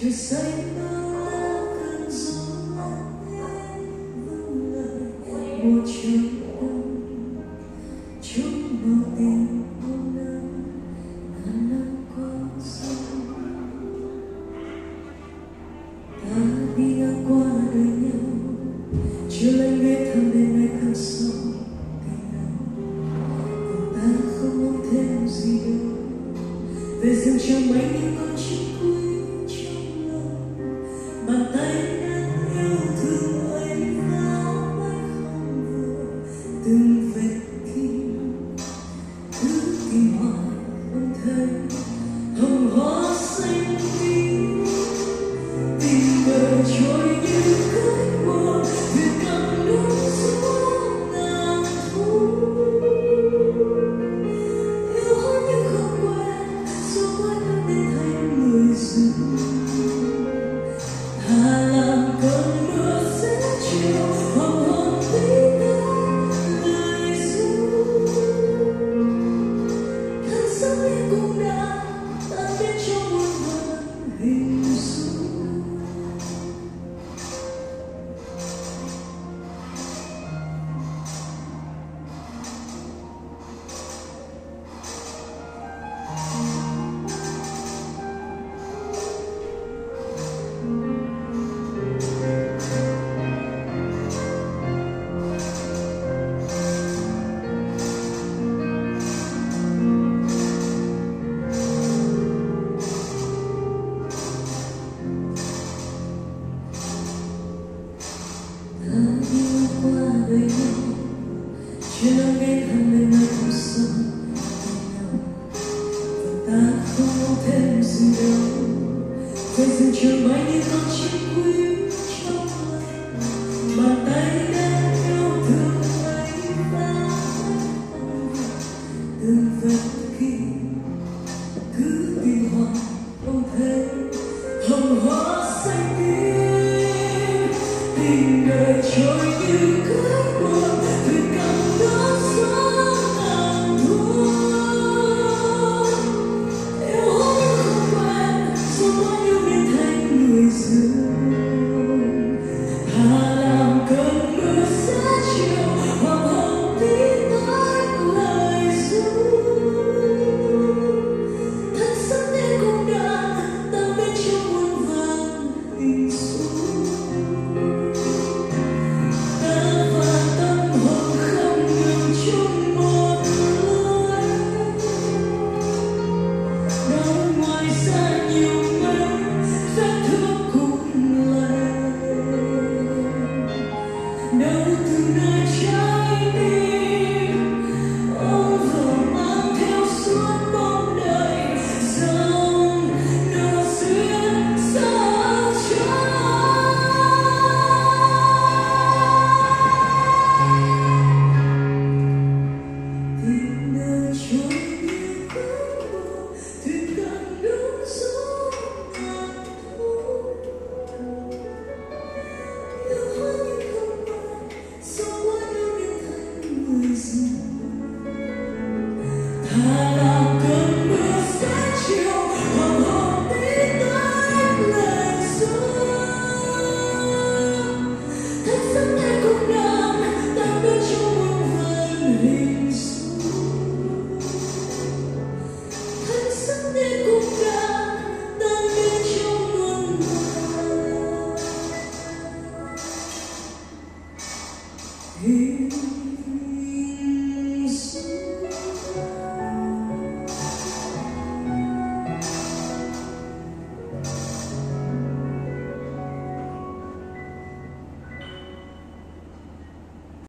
Chúa xây bao cơn gió mang theo vâng lời một trời về rừng trao mấy những con chim quý trong lòng. Bàn tay nắng yêu thương ấy vào mãi không vừa. Từng vệt kim cứ tìm hoài không thấy Mm-hmm. 的话，OK。